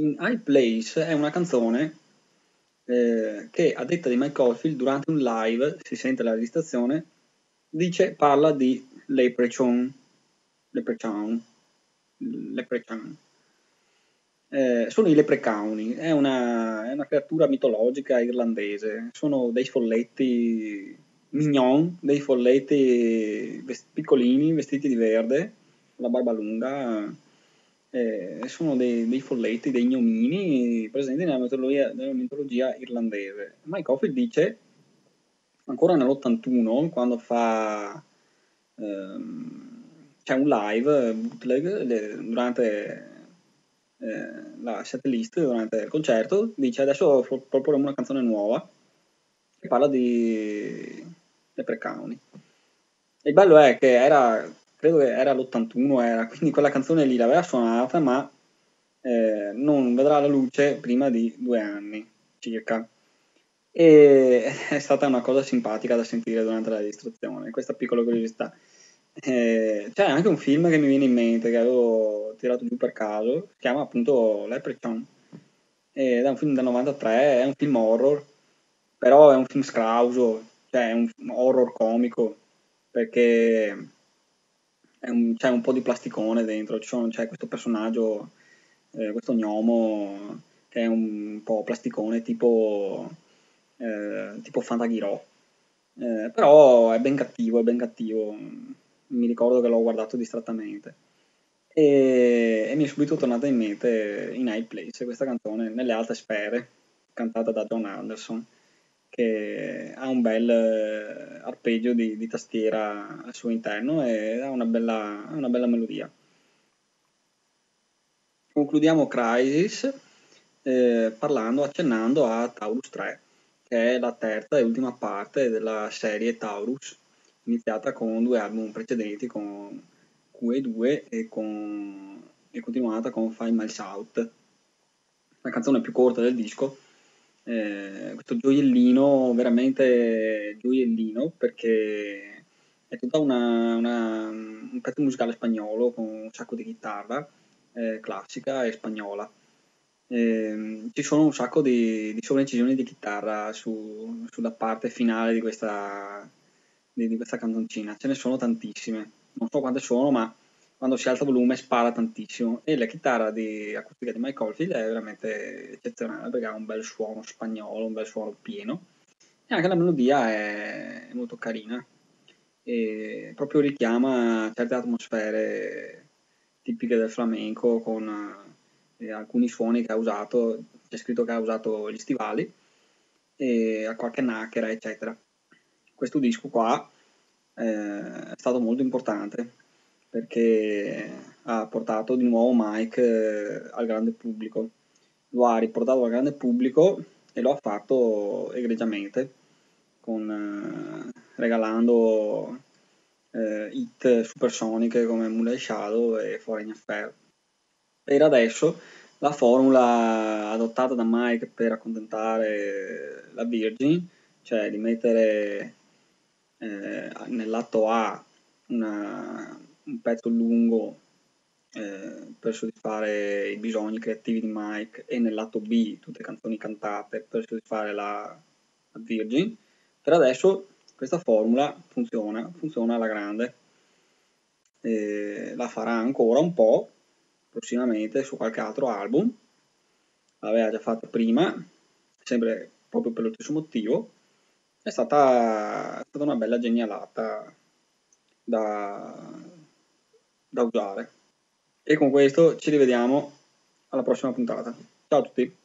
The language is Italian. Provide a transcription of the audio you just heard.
in High Place è una canzone eh, che a detta di Mike Oldfield durante un live, si sente la registrazione, dice, parla di Leprechaun. Leprechaun. Leprechaun. Eh, sono i leprecauni, è una, è una, creatura mitologica irlandese, sono dei folletti mignon, dei folletti vest- piccolini vestiti di verde, con la barba lunga, eh, sono dei, dei, folletti, dei gnomini presenti nella mitologia, nella mitologia irlandese. Mike Offield dice, ancora nell'81, quando fa... Ehm, c'è un live bootleg durante eh, la setlist durante il concerto, dice adesso proporremo una canzone nuova che parla di Leprechauni. Il bello è che era, credo che era l'81, era, quindi quella canzone lì l'aveva suonata, ma eh, non vedrà la luce prima di due anni circa. E è stata una cosa simpatica da sentire durante la registrazione, questa piccola curiosità. Eh, c'è anche un film che mi viene in mente che avevo tirato giù per caso, si chiama appunto Leprechaun. Ed è un film del 93, è un film horror, però è un film scrauso, cioè è un horror comico, perché un, c'è un po' di plasticone dentro, c'è questo personaggio, eh, questo gnomo, che è un po' plasticone tipo, eh, tipo Fantaghirò. Eh, però è ben cattivo, è ben cattivo mi ricordo che l'ho guardato distrattamente. E, e mi è subito tornata in mente in High Place questa canzone, Nelle alte sfere, cantata da John Anderson, che ha un bel eh, arpeggio di, di, tastiera al suo interno e ha una bella, una bella melodia. Concludiamo Crisis eh, parlando, accennando a Taurus 3, che è la terza e ultima parte della serie Taurus iniziata con due album precedenti, con QE2 e, con, e continuata con Five Miles Out, la canzone più corta del disco. Eh, questo gioiellino, veramente gioiellino, perché è tutta una, una, un pezzo musicale spagnolo con un sacco di chitarra eh, classica e spagnola. Eh, ci sono un sacco di, di sovraincisioni di chitarra su, sulla parte finale di questa, di, di questa canzoncina, ce ne sono tantissime, non so quante sono, ma quando si alza il volume spara tantissimo. E la chitarra di acustica di Mike Oldfield è veramente eccezionale perché ha un bel suono spagnolo, un bel suono pieno. E anche la melodia è molto carina. E proprio richiama certe atmosfere tipiche del flamenco con eh, alcuni suoni che ha usato, c'è scritto che ha usato gli stivali e qualche nackera eccetera. Questo disco qua eh, è stato molto importante perché ha portato di nuovo Mike eh, al grande pubblico. Lo ha riportato al grande pubblico e lo ha fatto egregiamente, con, eh, regalando eh, hit supersoniche come Moonlight Shadow e Foreign Affair. Per adesso la formula adottata da Mike per accontentare la Virgin, cioè di mettere eh, nell'atto A una, un pezzo lungo eh, per soddisfare i bisogni creativi di Mike e nell'atto B tutte canzoni cantate per soddisfare la, la Virgin. Per adesso questa formula funziona, funziona alla grande. Eh, la farà ancora un po' prossimamente su qualche altro album. L'aveva già fatto prima, sempre proprio per lo stesso motivo è stata, è stata una bella genialata da, da usare. E con questo ci rivediamo alla prossima puntata. Ciao a tutti!